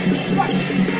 What?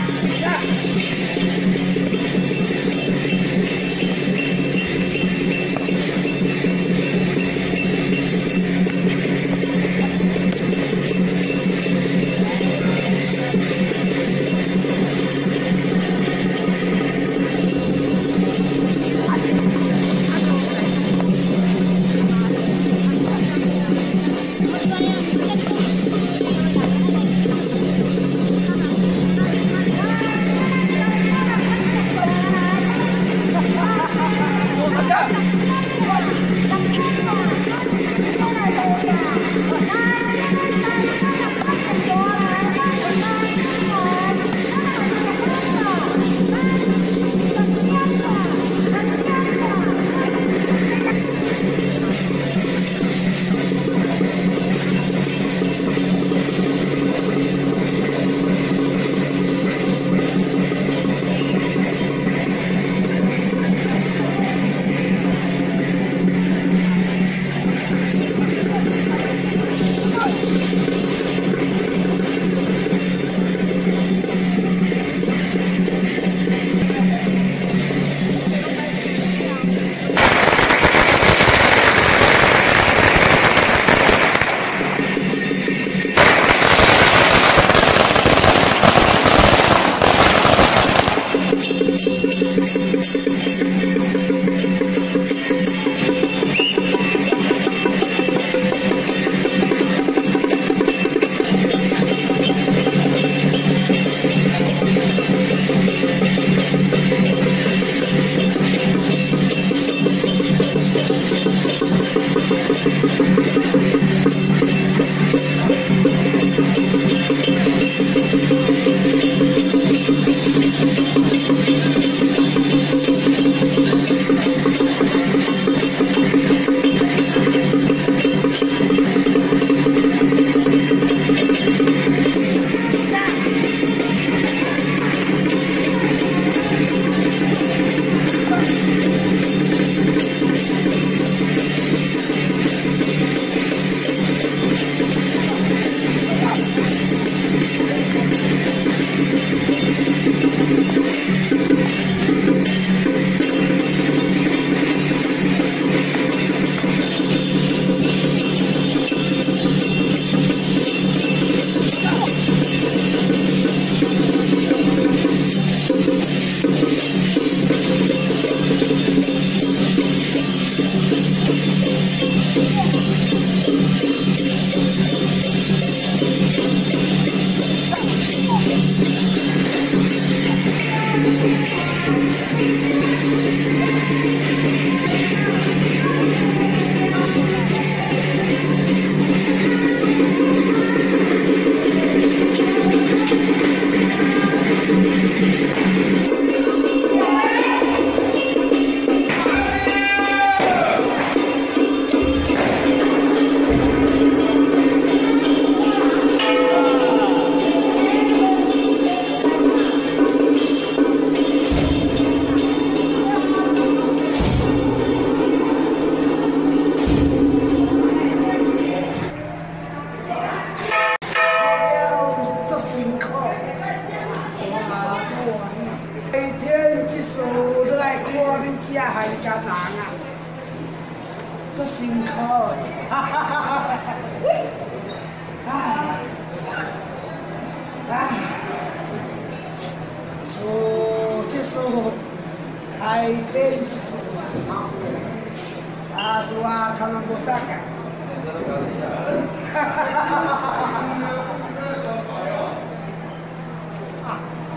pancanangan kesingkot ah. ah. so kiso kai tenchi suwa asuwa kanabosaka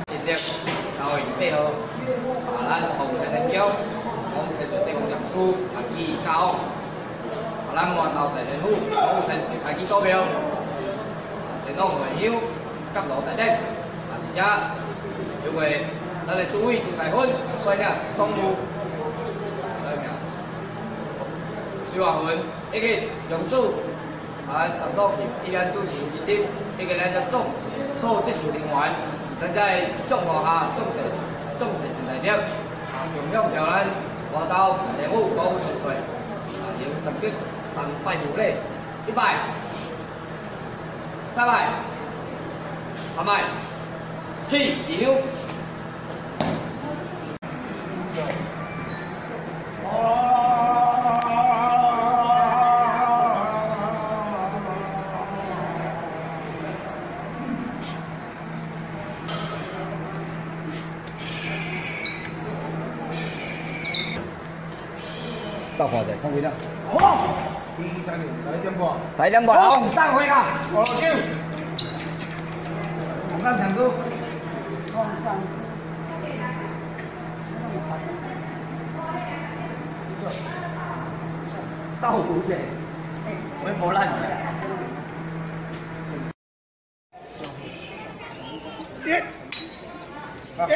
Xin đẹp, rồi, về hồ, ở lại một hồ sẽ đánh chốc. 我们这次这个讲述来自高安啊咱们老百姓互互相写家己坐标请到我各楼台的大家如咱来问帅哥装修来讲希一个有助啊等到你一旦主持一点一个人的总视做技术人员在众目下重点重视起来了啊永远漂我到，在 táo là để ngủ có một lượt tuổi, 到花的，看回来。好，第三六，再点过。再两个，好，三回啦。好，九。往上抢住。往上。倒五者，微波烂。一，一，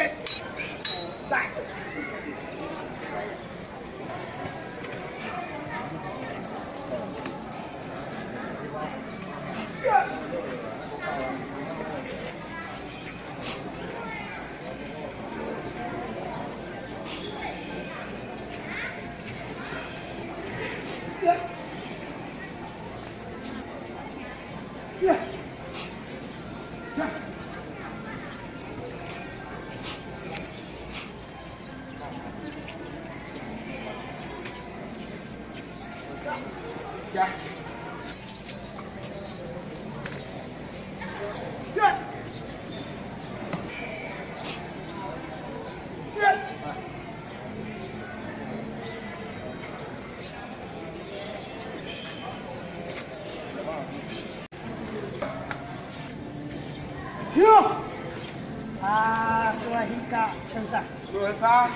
Suahika Suahika Chenza. Suefa.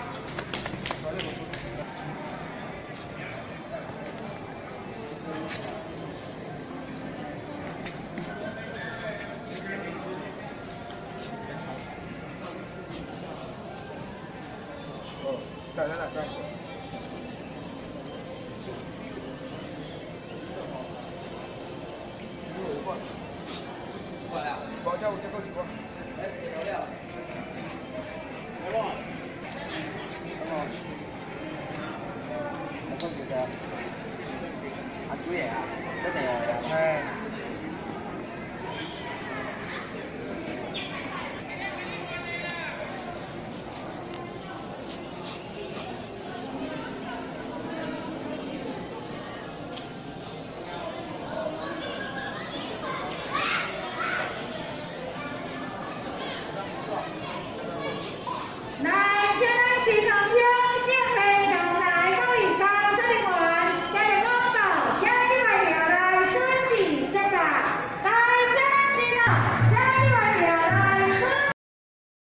Oh, tak nak.